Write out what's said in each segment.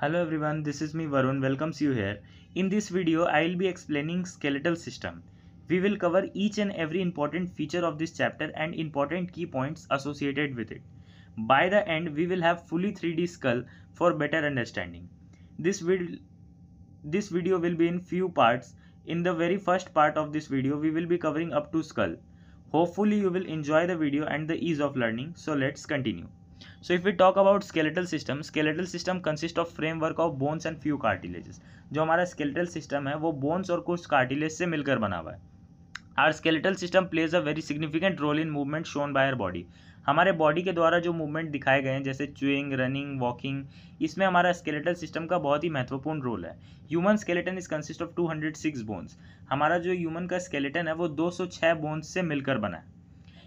Hello everyone, this is me Varun, welcomes you here. In this video, I will be explaining skeletal system. We will cover each and every important feature of this chapter and important key points associated with it. By the end, we will have fully 3D skull for better understanding. This, vid- this video will be in few parts. In the very first part of this video, we will be covering up to skull. Hopefully you will enjoy the video and the ease of learning. So let's continue. So if we talk about skeletal system skeletal system consist of framework of bones and few cartilages जो हमारा skeletal system है, वो bones और कुछ cartilage से मिलकर बना हुआ है। Our skeletal system plays a very significant role in movement shown by our body हमारे बॉडी के द्वारा जो मूवमेंट दिखाए गए हैं, जैसे चुइंग रनिंग वॉकिंग इसमें हमारा स्केलेटल सिस्टम का बहुत ही महत्वपूर्ण रोल है। Human skeleton is consist of two hundred six bones हमारा जो ह्यूमन का स्केलेटन है, वो दो सौ छः बोन्स से मिलकर बना है।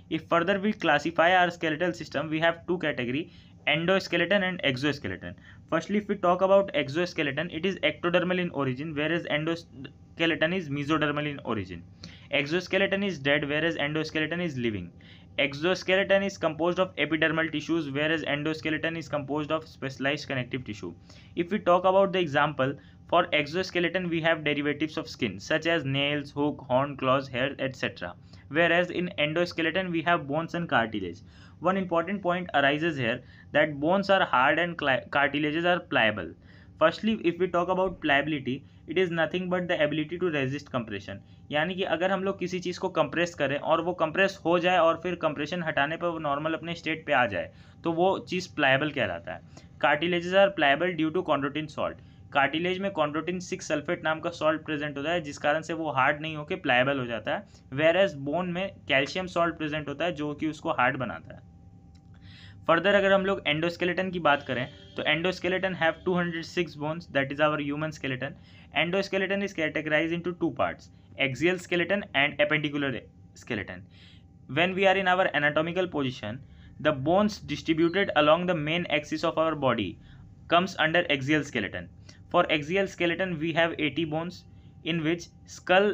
If further we classify our skeletal system we have two category endoskeleton and exoskeleton. Firstly if we talk about exoskeleton it is ectodermal in origin whereas endoskeleton is mesodermal in origin. Exoskeleton is dead whereas endoskeleton is living. Exoskeleton is composed of epidermal tissues whereas endoskeleton is composed of specialized connective tissue. If we talk about the example for exoskeleton we have derivatives of skin such as nails hook horn claws hair etc whereas in endoskeleton we have bones and cartilage one important point arises here that bones are hard and cartilages are pliable firstly if you talk about pliability it is nothing but the ability to resist compression यानी कि अगर हम लोग किसी चीज़ को compress करें और वो कंप्रेस हो जाए और फिर कंप्रेशन हटाने पर वो नॉर्मल अपने स्टेट पर आ जाए तो वो चीज़ प्लायबल कहलाता है। Cartilages are pliable due to chondroitin salt cartilage में कॉन्ड्रोटिन सिक्स सल्फेट नाम का सॉल्ट प्रेजेंट होता है, जिस कारण से वो हार्ड नहीं होकर प्लायबल हो जाता है। वेर एज बोन में कैल्शियम सॉल्ट प्रेजेंट होता है, जो कि उसको हार्ड बनाता है। फर्दर अगर हम लोग एंडोस्केलेटन की बात करें तो endoskeleton have 206 bones that is our human skeleton endoskeleton is categorize into two parts axial skeleton and appendicular skeleton when we are in our anatomical position, the bones distributed along the main axis of our body comes under axial skeleton. For axial skeleton we have 80 bones in which skull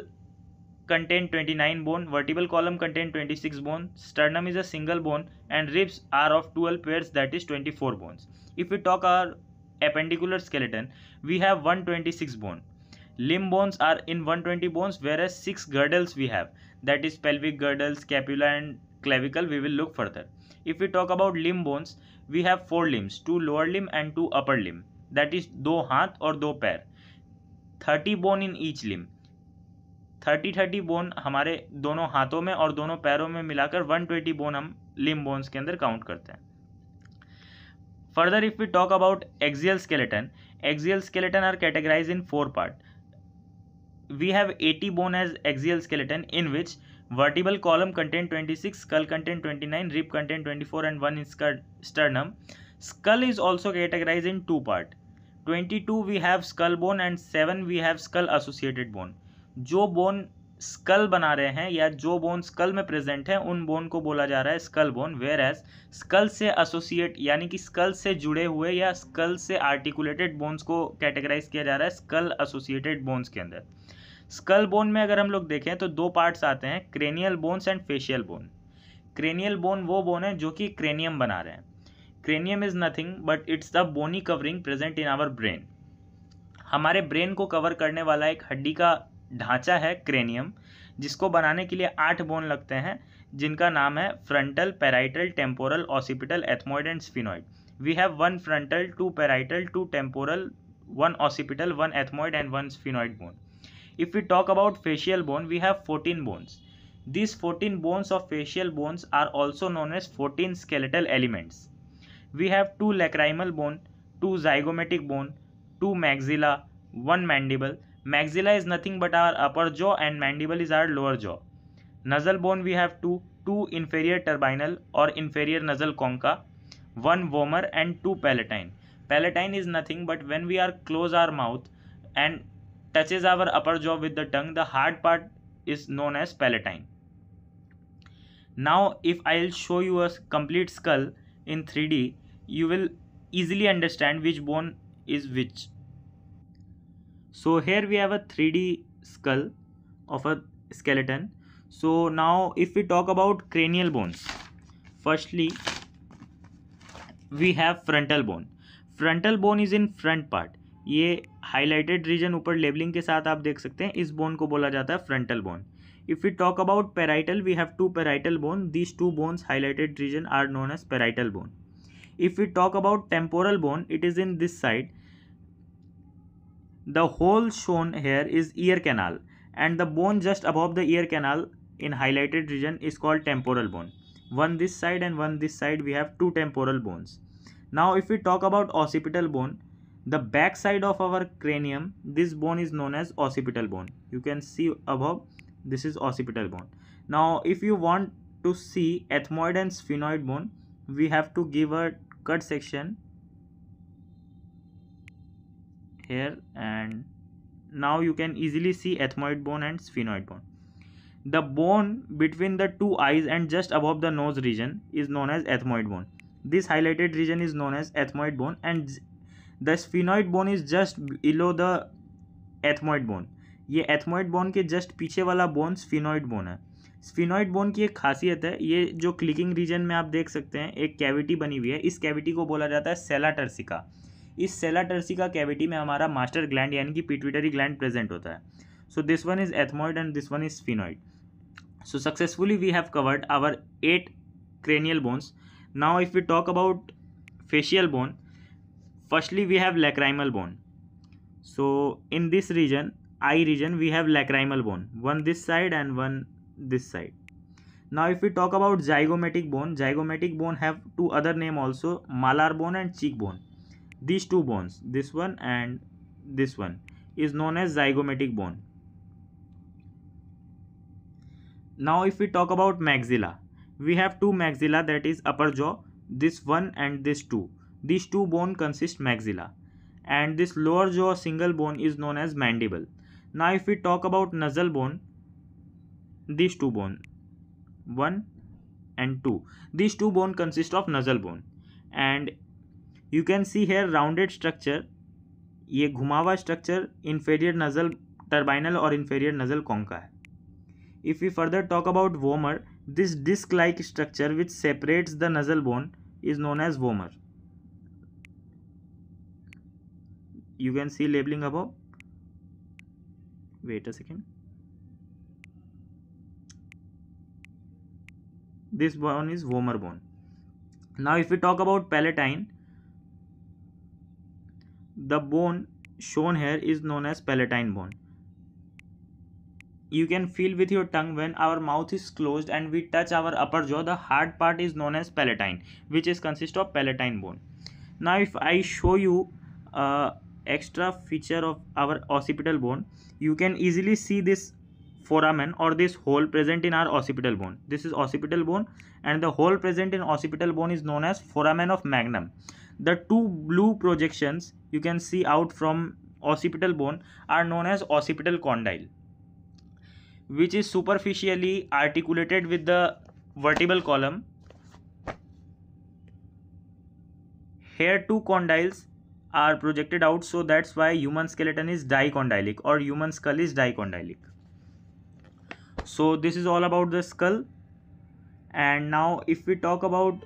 contain 29 bone vertebral column contain 26 bone sternum is a single bone and ribs are of 12 pairs that is 24 bones. If we talk our appendicular skeleton we have 126 bone. Limb bones are in 120 bones whereas 6 girdles we have that is pelvic girdle scapula and clavicle we will look further. If we talk about limb bones we have four limbs two lower limb and two upper limb that is दो हाथ और दो पैर। Thirty bone in each limb thirty thirty bone हमारे दोनों हाथों में और दोनों पैरों में मिलाकर वन ट्वेंटी बोन हम लिम बोन्स के अंदर काउंट करते हैं। Further if we talk about axial skeleton axial skeleton are categorize in four part we have eighty bone as axial skeleton in which vertebral column content twenty six skull content twenty nine rib content twenty four and one in sternum skull is also categorize in two part 22 we have skull bone and 7 we have skull associated bone. जो bone skull बना रहे हैं या जो bone skull में present है, उन bone को बोला जा रहा है skull bone whereas skull से एसोसिएट यानी कि स्कल से जुड़े हुए या स्कल से आर्टिकुलेटेड बोन्स को कैटेगराइज किया जा रहा है स्कल एसोसिएटेड बोन्स के अंदर। स्कल बोन में अगर हम लोग देखें तो दो पार्ट्स आते हैं cranial bones and facial bone cranial bone वो बोन है जो कि क्रेनियम बना रहे हैं। Cranium is nothing but it's the bony covering present in our brain हमारे ब्रेन को कवर करने वाला एक हड्डी का ढांचा है क्रेनियम जिसको बनाने के लिए आठ बोन लगते हैं जिनका नाम है frontal parietal temporal occipital ethmoid and sphenoid we have one frontal two parietal two temporal one occipital one ethmoid and one sphenoid bone If we talk about facial bone, we have 14 bones. These 14 bones of facial bones are also known as 14 skeletal elements. We have two lacrimal bone, two zygomatic bone, two maxilla, one mandible. Maxilla is nothing but our upper jaw and mandible is our lower jaw. Nasal bone we have two, two inferior turbinal or inferior nasal concha, one vomer and two palatine. Palatine is nothing but when we are close our mouth and touches our upper jaw with the tongue, the hard part is known as palatine. Now, if I'll show you a complete skull in 3D, you will easily understand which bone is which. So here we have a 3D skull of a skeleton. So now if we talk about cranial bones, firstly we have frontal bone. Frontal bone is in front part ये highlighted region ऊपर labelling के साथ आप देख सकते हैं इस bone को बोला जाता है frontal bone if you talk about parietal we have two parietal bone these two bones highlighted region are known as parietal bone if we talk about temporal bone it is in this side. The hole shown here is ear canal and the bone just above the ear canal in highlighted region is called temporal bone. One this side and one this side we have two temporal bones. Now if we talk about occipital bone the back side of our cranium this bone is known as occipital bone. You can see above this is occipital bone. Now if you want to see ethmoid and sphenoid bone we have to give a cut section here and now you can easily see ethmoid bone and sphenoid bone the bone between the two eyes and just above the nose region is known as ethmoid bone. This highlighted region is known as ethmoid bone and the sphenoid bone is just below the ethmoid bone. ये ethmoid bone के just पीछे वाला bone sphenoid bone है sphenoid bone की एक खासियत है, ये जो क्लिकिंग रीजन में आप देख सकते हैं, एक कैविटी बनी हुई है। इस कैविटी को बोला जाता है सेलाटर्सिका इस सेलाटर्सिका कैविटी में हमारा मास्टर ग्लैंड यानी कि पिट्यूटरी ग्लैंड प्रेजेंट होता है। So this one is ethmoid and this one is sphenoid so successfully we have covered our eight cranial bones now if you talk about facial bone firstly we have lacrimal bone so in this region eye region we have lacrimal bone one this side and one this side. Now if we talk about zygomatic bone zygomatic bone have two other name also malar bone and cheekbone these two bones this one and this one is known as zygomatic bone. Now if we talk about maxilla we have two maxilla that is upper jaw this one and this two. These two bone consist maxilla and this lower jaw single bone is known as mandible. Now if we talk about nasal bone this two bone one and two this two bone consist of nasal bone and you can see here rounded structure ये घुमावा structure inferior nasal turbinal और inferior nasal concha है? If you further talk about vomer this disc like structure which separates the nasal bone is known as vomer you can see labelling about wait a second This bone is vomer bone. Now if we talk about palatine, the bone shown here is known as palatine bone you can feel with your tongue when our mouth is closed and we touch our upper jaw the hard part is known as palatine which is consist of palatine bone now if i show you uh, extra feature of our occipital bone you can easily see this foramen or this hole present in our occipital bone this is occipital bone and the hole present in occipital bone is known as foramen of magnum the two blue projections you can see out from occipital bone are known as occipital condyle which is superficially articulated with the vertebral column. Here two condyles are projected out so that's why human skeleton is dicondylic or human skull is dicondylic. So this is all about the skull and now if we talk about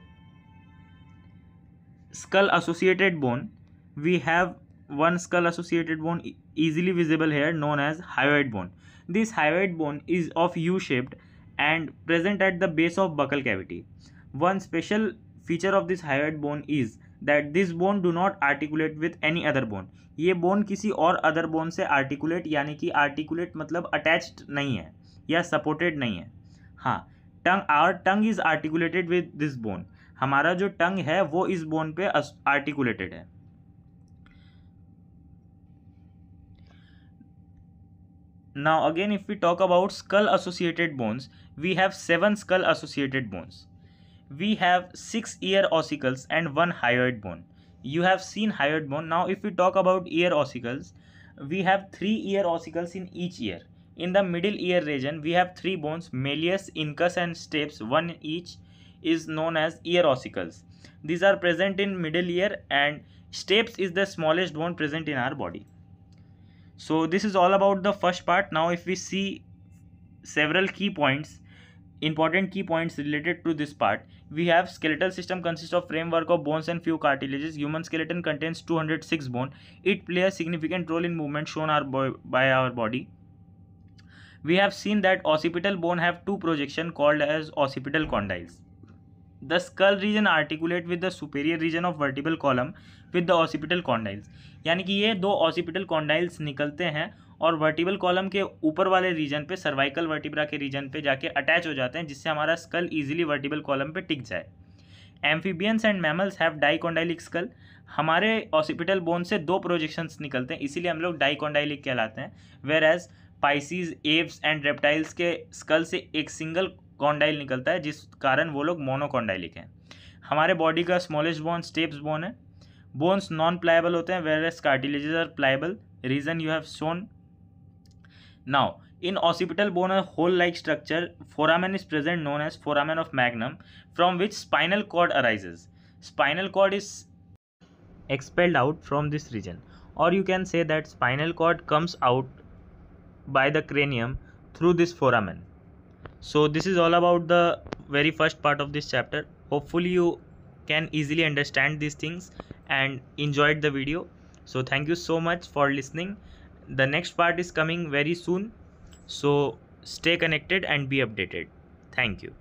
skull associated bone we have one skull associated bone easily visible here known as hyoid bone this hyoid bone is of U-shaped and present at the base of buccal cavity. One special feature of this hyoid bone is that this bone do not articulate with any other bone. ये bone किसी और other bone से articulate यानी कि articulate मतलब attached नहीं है या सपोर्टेड नहीं है। हाँ tongue our tongue is articulated with this bone हमारा जो टंग है, वो इस बोन पे आर्टिकुलेटेड है। Now again if we talk about skull associated bones we have seven skull associated bones we have six ear ossicles and one hyoid bone you have seen hyoid bone now if you talk about ear ossicles we have three ear ossicles in each ear In the middle ear region, we have 3 bones, malleus, incus and stapes, one each is known as ear ossicles. These are present in middle ear and stapes is the smallest bone present in our body. So this is all about the first part. Now if we see several key points important key points related to this part we have skeletal system consists of framework of bones and few cartilages. Human skeleton contains 206 bone. It play a significant role in movement shown our by our body we have seen that occipital bone have two projection called as occipital condyles the skull region articulate with the superior region of vertebral column with the occipital condyles यानी कि ये दो occipital condyles निकलते हैं और vertebral column के ऊपर वाले रीजन पे सर्वाइकल वर्टिब्रा के रीजन पे जाके अटैच हो जाते हैं, जिससे हमारा स्कल ईजिली वर्टिबल कॉलम पे टिक जाए। Amphibians and mammals have dicondylic skull हमारे ऑसिपिटल बोन से दो प्रोजेक्शंस निकलते हैं, इसीलिए हम लोग डाइकोंडाइलिक कहलाते हैं। Whereas species apes and reptiles के स्कल से एक सिंगल कॉन्डाइल निकलता है, जिस कारण वो लोग मोनोकॉन्डाइलिक हैं। हमारे बॉडी का स्मॉलेस्ट बोन स्टेप्स बोन है। बोन्स नॉन प्लायबल होते हैं whereas cartilage are pliable region you have shown now in occipital bone a hole like structure foramen is present known as foramen of magnum from which spinal cord arises spinal cord is expelled out from this region और you can say that spinal cord comes out by the cranium through this foramen. So this is all about the very first part of this chapter. Hopefully you can easily understand these things and enjoyed the video. So thank you so much for listening the next part is coming very soon so stay connected and be updated thank you